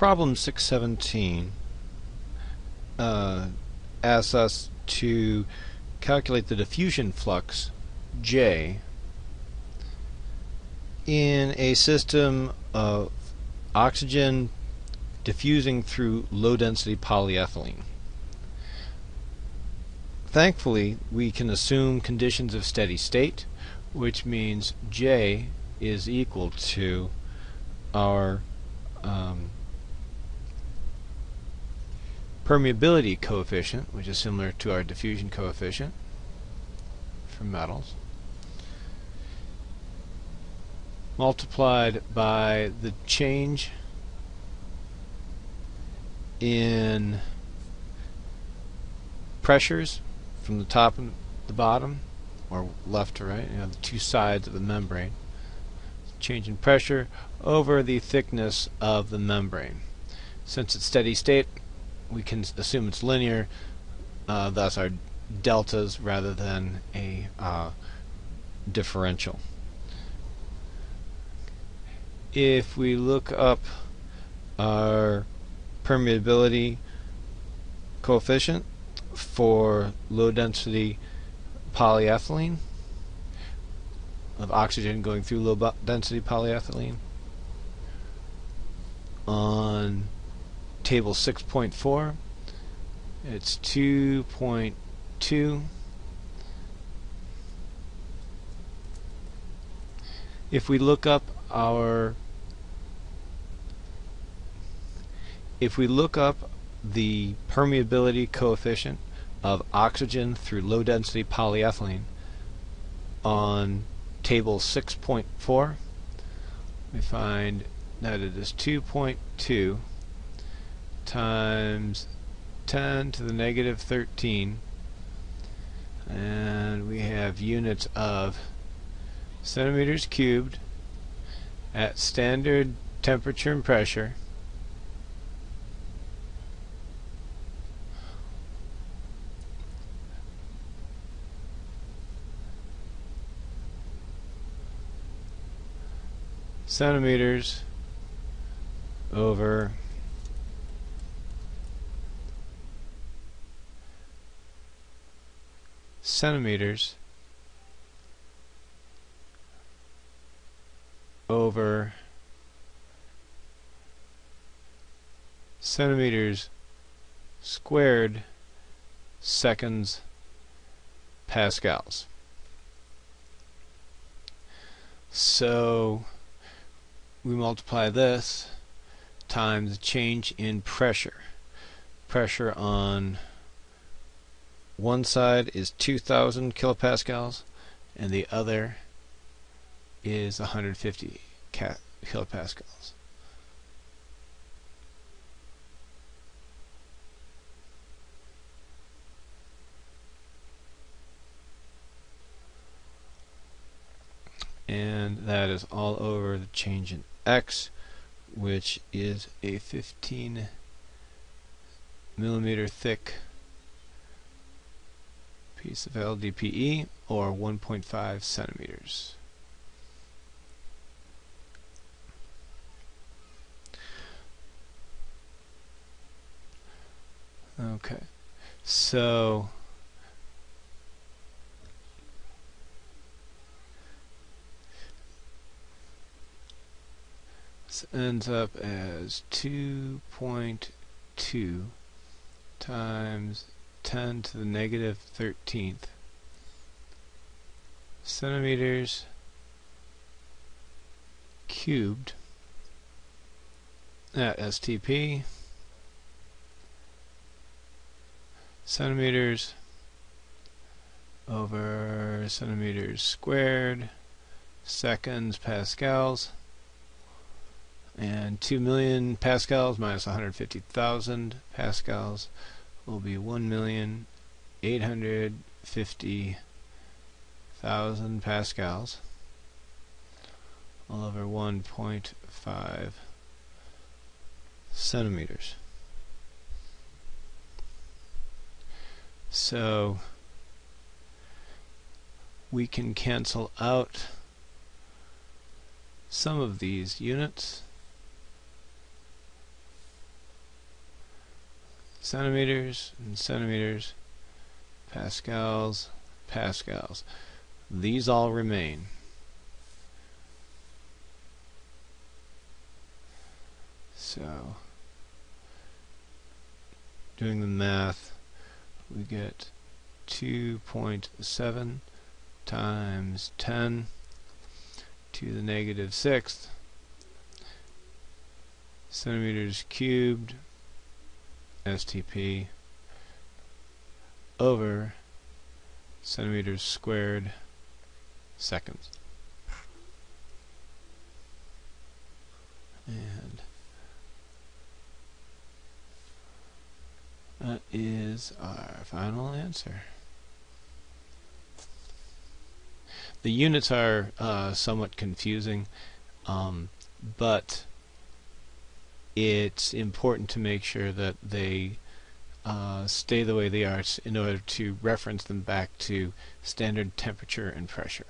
Problem 617 uh, asks us to calculate the diffusion flux J in a system of oxygen diffusing through low density polyethylene. Thankfully, we can assume conditions of steady state, which means J is equal to our um, permeability coefficient, which is similar to our diffusion coefficient for metals, multiplied by the change in pressures from the top and the bottom, or left to right, you know, the two sides of the membrane. Change in pressure over the thickness of the membrane. Since it's steady state, we can assume it's linear, uh, thus our deltas rather than a uh, differential. If we look up our permeability coefficient for low density polyethylene of oxygen going through low density polyethylene on table 6.4 it's 2.2 if we look up our if we look up the permeability coefficient of oxygen through low density polyethylene on table 6.4 we find that it is 2.2 times 10 to the negative 13 and we have units of centimeters cubed at standard temperature and pressure. Centimeters over centimeters over centimeters squared seconds pascals. So we multiply this times the change in pressure. Pressure on one side is 2000 kilopascals and the other is 150 kilopascals. and that is all over the change in x which is a 15 millimeter thick piece of LDPE or 1.5 centimeters. Okay, so this ends up as 2.2 times 10 to the negative 13th centimeters cubed at STP centimeters over centimeters squared seconds pascals and 2 million pascals minus 150,000 pascals will be 1,850,000 pascals all over 1.5 centimeters. So we can cancel out some of these units centimeters and centimeters, pascals, pascals. These all remain. So, doing the math, we get 2.7 times 10 to the negative sixth centimeters cubed STP over centimeters squared seconds. And that is our final answer. The units are uh, somewhat confusing, um, but it's important to make sure that they uh, stay the way they are in order to reference them back to standard temperature and pressure.